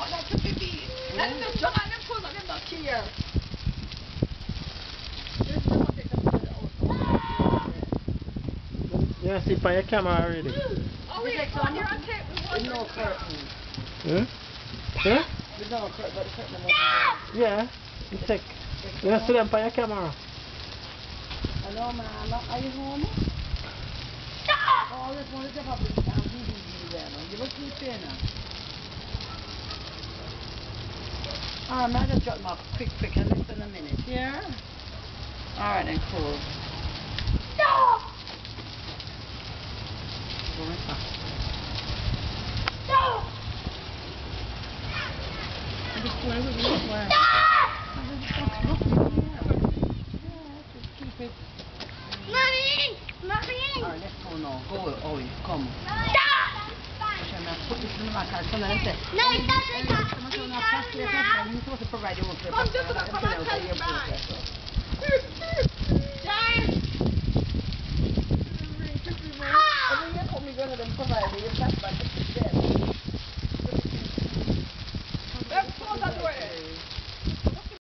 out like a baby. And them jump and them pull and them not care. You want to see it on your camera already? Oh wait, come on, here on tape. We With no want curtain. Huh? Huh? With no curtain, but the curtain was Yeah. You take. You want to see them on your camera? Hello, mama. Are you home? Oh, this one is up with um, DVD there. You look in the now. Ah, I'm just drop them off quick, quick, and less than a minute. Yeah? Alright then, cool. Going fast. I just want to look where. I just look, look, yeah. Yeah, just keep it. Mommy! Mommy! Alright, let's go now. Go, oh, come. Stop! Bunu bakar, sonra öte. No, it doesn't have to be done now. Bunu nasıl provided won't be. Come to the command Giant! Oh my god, I'm providing you.